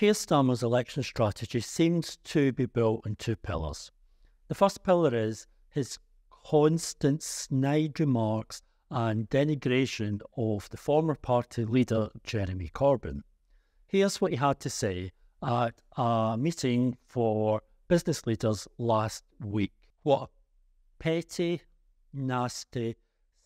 Keir Starmer's election strategy seems to be built on two pillars. The first pillar is his constant snide remarks and denigration of the former party leader Jeremy Corbyn. Here's what he had to say at a meeting for business leaders last week. What a petty, nasty,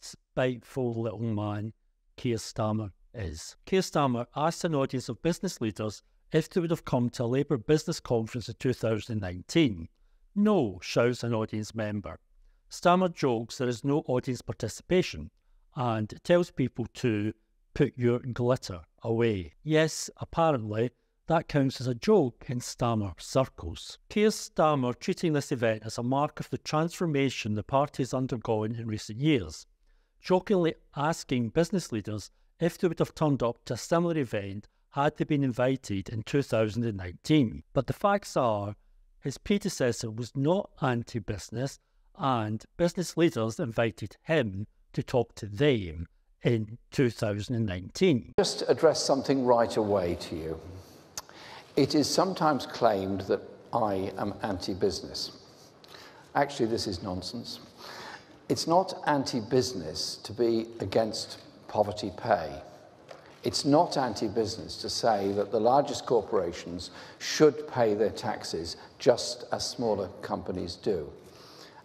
spiteful little man Keir Starmer is. Keir Starmer asked an audience of business leaders if they would have come to a Labour business conference in 2019. No, shouts an audience member. Starmer jokes there is no audience participation and tells people to put your glitter away. Yes, apparently, that counts as a joke in Starmer circles. Keir Starmer treating this event as a mark of the transformation the party has undergone in recent years, jokingly asking business leaders if they would have turned up to a similar event had they been invited in 2019. But the facts are, his predecessor was not anti business, and business leaders invited him to talk to them in 2019. Just address something right away to you. It is sometimes claimed that I am anti business. Actually, this is nonsense. It's not anti business to be against poverty pay. It's not anti business to say that the largest corporations should pay their taxes just as smaller companies do.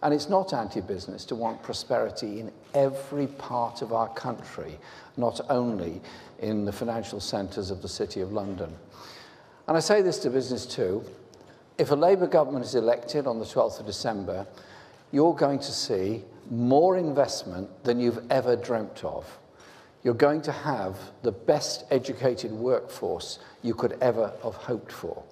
And it's not anti business to want prosperity in every part of our country, not only in the financial centres of the City of London. And I say this to business too. If a Labour government is elected on the 12th of December, you're going to see more investment than you've ever dreamt of. You're going to have the best educated workforce you could ever have hoped for.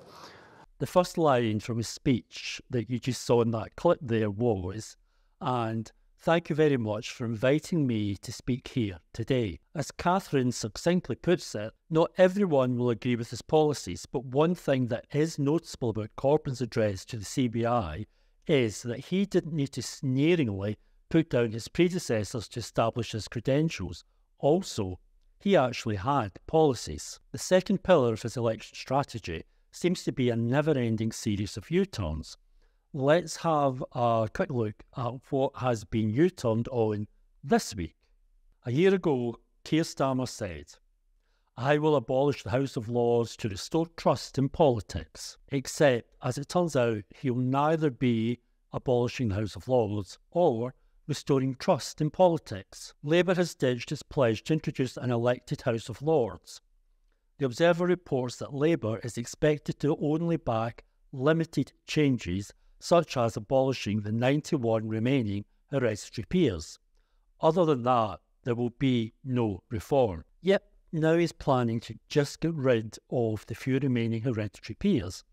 The first line from his speech that you just saw in that clip there was, and thank you very much for inviting me to speak here today. As Catherine succinctly puts it, not everyone will agree with his policies, but one thing that is noticeable about Corbyn's address to the CBI is that he didn't need to sneeringly put down his predecessors to establish his credentials. Also, he actually had policies. The second pillar of his election strategy seems to be a never ending series of U turns. Let's have a quick look at what has been U turned on this week. A year ago, Keir Starmer said, I will abolish the House of Lords to restore trust in politics. Except, as it turns out, he'll neither be abolishing the House of Lords or restoring trust in politics. Labour has ditched its pledge to introduce an elected House of Lords. The Observer reports that Labour is expected to only back limited changes, such as abolishing the 91 remaining hereditary peers. Other than that, there will be no reform. Yet, now he's planning to just get rid of the few remaining hereditary peers.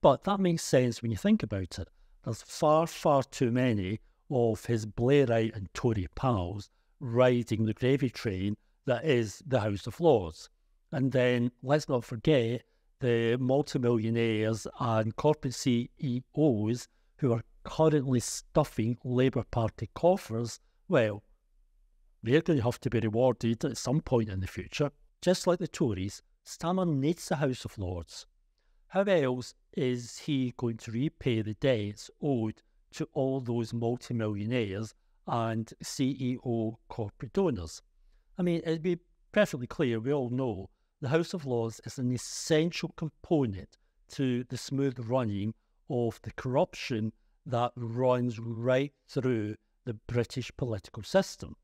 But that makes sense when you think about it. There's far, far too many of his Blairite and Tory pals riding the gravy train that is the House of Lords. And then let's not forget the multimillionaires and corporate CEOs who are currently stuffing Labour Party coffers. Well, they're going to have to be rewarded at some point in the future. Just like the Tories, Starmer needs the House of Lords. How else is he going to repay the debts owed to all those multimillionaires and CEO corporate donors? I mean, it'd be perfectly clear, we all know the House of Lords is an essential component to the smooth running of the corruption that runs right through the British political system.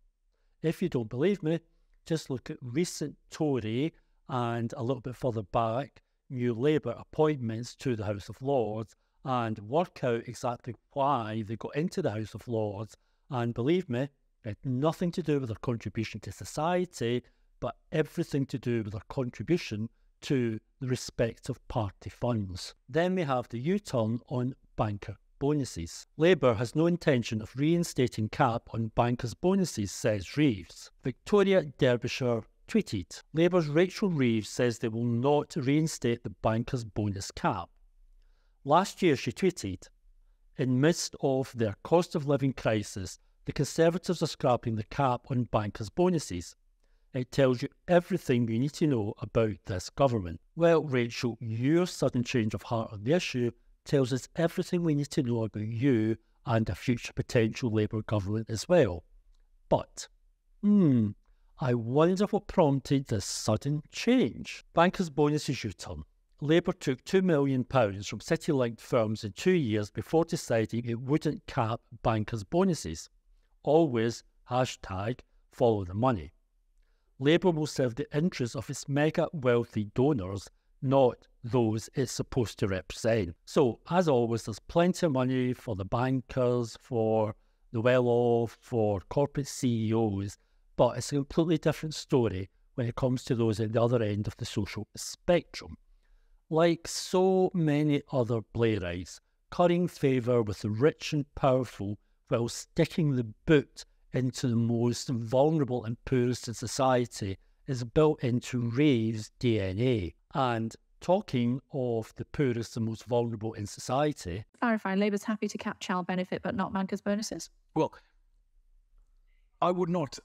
If you don't believe me, just look at recent Tory and a little bit further back, New Labour appointments to the House of Lords and work out exactly why they got into the House of Lords. And believe me, it had nothing to do with their contribution to society, but everything to do with their contribution to the respective party funds. Then we have the U turn on banker bonuses. Labour has no intention of reinstating cap on bankers' bonuses, says Reeves. Victoria Derbyshire tweeted Labour's Rachel Reeves says they will not reinstate the bankers' bonus cap. Last year, she tweeted, In midst of their cost of living crisis, the Conservatives are scrapping the cap on bankers' bonuses. It tells you everything you need to know about this government. Well, Rachel, your sudden change of heart on the issue tells us everything we need to know about you and a future potential Labour government as well. But, hmm, I wonder what prompted this sudden change. Bankers' bonuses U turn. Labour took £2 million from city linked firms in two years before deciding it wouldn't cap bankers' bonuses. Always hashtag follow the money. Labour will serve the interests of its mega wealthy donors, not those it's supposed to represent. So, as always, there's plenty of money for the bankers, for the well off, for corporate CEOs, but it's a completely different story when it comes to those at the other end of the social spectrum. Like so many other Blairites, currying favour with the rich and powerful while sticking the boot into the most vulnerable and poorest in society is built into Ray's DNA. And talking of the poorest and most vulnerable in society. Clarify, Labour's happy to cap child benefit but not bankers' bonuses? Well, I would not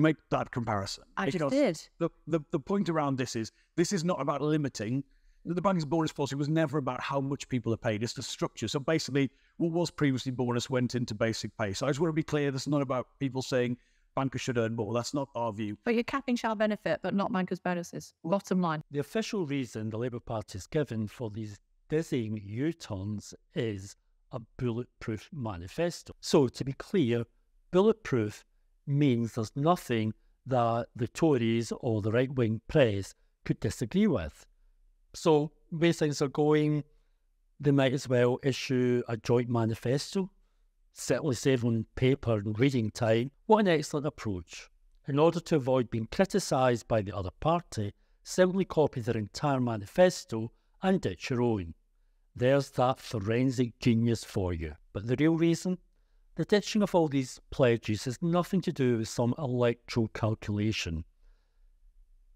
make that comparison. I just did. The, the, the point around this is this is not about limiting. The bankers' bonus policy was never about how much people are paid. It's the structure. So basically, what was previously bonus went into basic pay. So I just want to be clear. This is not about people saying bankers should earn more. That's not our view. But you're capping child benefit, but not bankers' bonuses. Bottom line. The official reason the Labour Party is given for these dizzying U-turns is a bulletproof manifesto. So to be clear, bulletproof means there's nothing that the Tories or the right wing press could disagree with. So, where things are going, they might as well issue a joint manifesto, certainly save on paper and reading time. What an excellent approach. In order to avoid being criticised by the other party, simply copy their entire manifesto and ditch your own. There's that forensic genius for you. But the real reason? The ditching of all these pledges has nothing to do with some electoral calculation.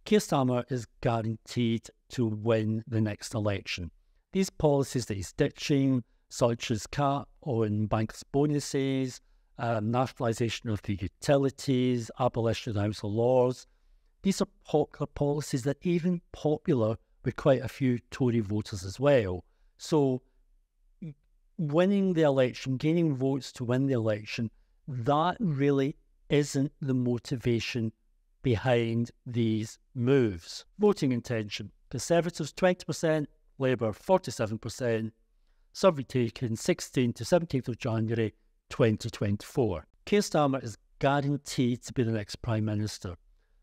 Keir Starmer is guaranteed to win the next election. These policies that he's ditching, such as cap on bankers' bonuses, uh, nationalisation of the utilities, abolition of house laws, these are popular policies that even popular with quite a few Tory voters as well. So winning the election, gaining votes to win the election, that really isn't the motivation behind these moves. Voting intention Conservatives 20%, Labour 47%, survey taken 16 to 17th of January 2024. Keir Starmer is guaranteed to be the next Prime Minister.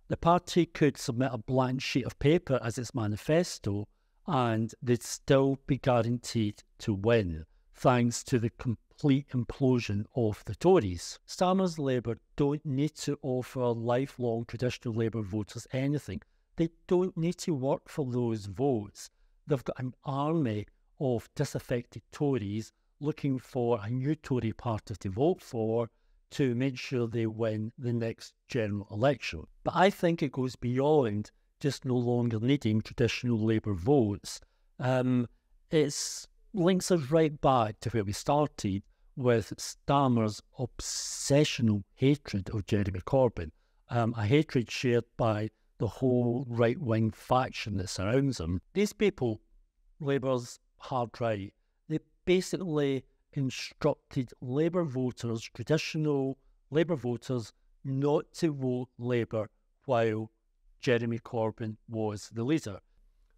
The party could submit a blank sheet of paper as its manifesto and they'd still be guaranteed to win thanks to the complete implosion of the Tories. Starmer's Labour don't need to offer lifelong traditional Labour voters anything. They don't need to work for those votes. They've got an army of disaffected Tories looking for a new Tory party to vote for to make sure they win the next general election. But I think it goes beyond just no longer needing traditional Labour votes. Um, it's links us right back to where we started with Starmer's obsessional hatred of Jeremy Corbyn, um, a hatred shared by the whole right wing faction that surrounds him. These people, Labour's hard right, they basically instructed Labour voters, traditional Labour voters, not to vote Labour while Jeremy Corbyn was the leader.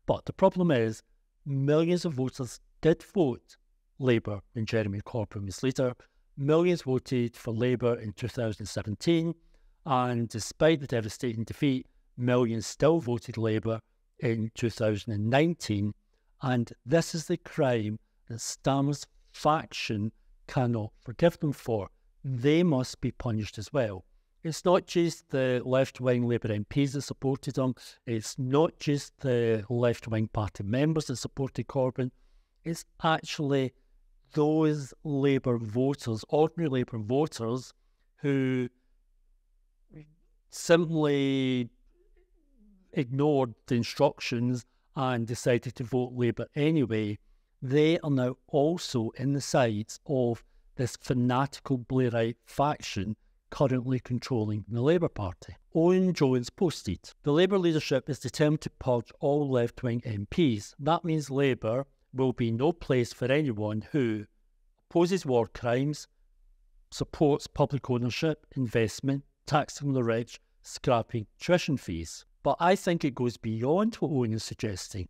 But the problem is, millions of voters did vote Labour when Jeremy Corbyn was leader. Millions voted for Labour in 2017, and despite the devastating defeat, millions still voted Labour in 2019. And this is the crime that Starmer's faction cannot forgive them for. They must be punished as well. It's not just the left wing Labour MPs that supported him, it's not just the left wing party members that supported Corbyn it's actually those Labour voters, ordinary Labour voters, who simply ignored the instructions and decided to vote Labour anyway, they are now also in the sides of this fanatical Blairite faction currently controlling the Labour Party. Owen Jones posted The Labour leadership is determined to purge all left wing MPs. That means Labour will be no place for anyone who opposes war crimes, supports public ownership, investment, taxing the rich, scrapping tuition fees. But I think it goes beyond what Owen is suggesting.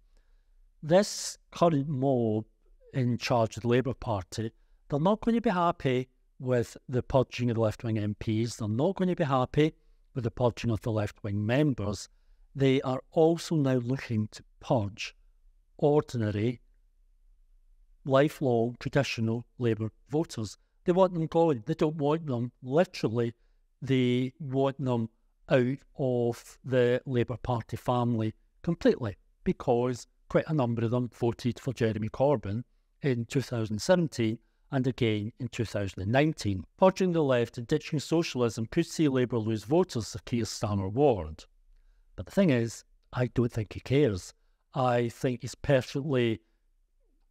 This current mob in charge of the Labour Party, they're not going to be happy with the purging of the left wing MPs. They're not going to be happy with the purging of the left wing members. They are also now looking to purge ordinary, lifelong, traditional Labour voters. They want them gone. They don't want them, literally, they want them out of the Labour Party family completely because quite a number of them voted for Jeremy Corbyn in 2017 and again in 2019. Purging the left and ditching socialism could see Labour lose voters, Keir Starmer warned. But the thing is, I don't think he cares. I think he's perfectly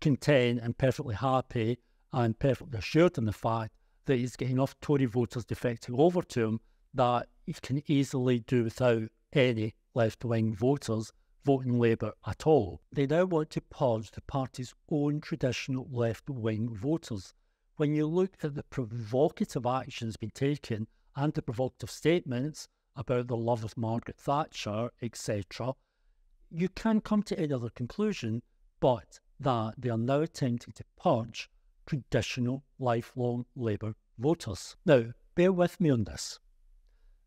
content and perfectly happy and perfectly assured in the fact that he's getting enough Tory voters defecting over to him that he can easily do without any left wing voters voting Labour at all. They now want to purge the party's own traditional left wing voters. When you look at the provocative actions being taken and the provocative statements about the love of Margaret Thatcher, etc., you can come to any other conclusion but that they are now attempting to purge traditional lifelong Labour voters. Now, bear with me on this.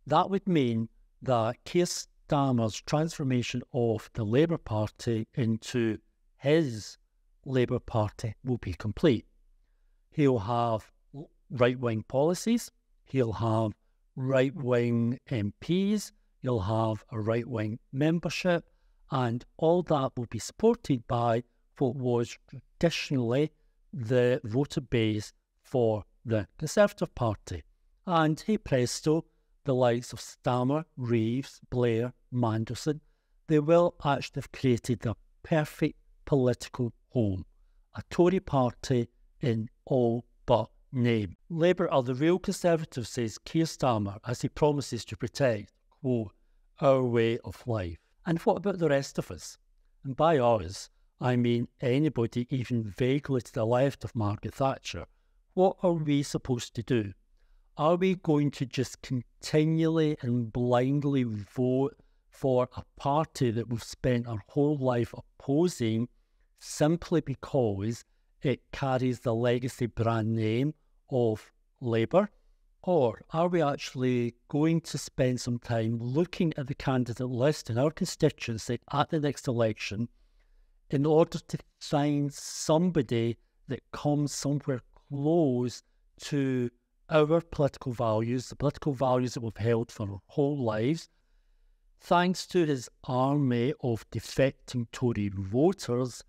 That would mean that Keir Starmer's transformation of the Labour Party into his Labour Party will be complete. He'll have right wing policies, he'll have right wing MPs, he'll have a right wing membership, and all that will be supported by what was traditionally the voter base for the Conservative Party. And hey presto, the likes of Starmer, Reeves, Blair, Mandelson, they will actually have created the perfect political home. A Tory party in all but name. Labour are the real Conservatives, says Keir Starmer, as he promises to protect, quote, our way of life. And what about the rest of us? And by us, I mean anybody even vaguely to the left of Margaret Thatcher. What are we supposed to do? Are we going to just continually and blindly vote for a party that we've spent our whole life opposing simply because it carries the legacy brand name of Labour? Or are we actually going to spend some time looking at the candidate list in our constituency at the next election in order to find somebody that comes somewhere close to our political values, the political values that we've held for our whole lives, thanks to his army of defecting Tory voters,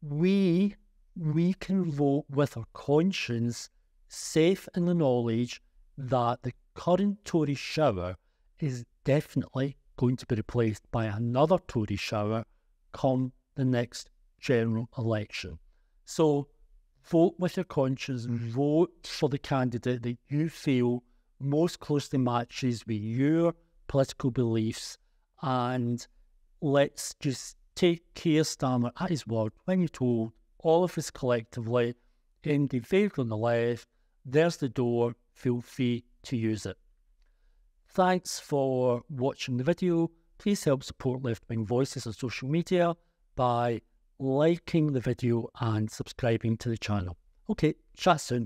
we we can vote with our conscience, safe in the knowledge that the current Tory shower is definitely going to be replaced by another Tory shower come the next general election. So vote with your conscience, mm-hmm. vote for the candidate that you feel most closely matches with your political beliefs, and let's just take Keir Starmer at his word when you told all of us collectively in the vehicle on the left, there's the door, feel free to use it. Thanks for watching the video. Please help support Left Wing Voices on social media by liking the video and subscribing to the channel. Okay, chat soon.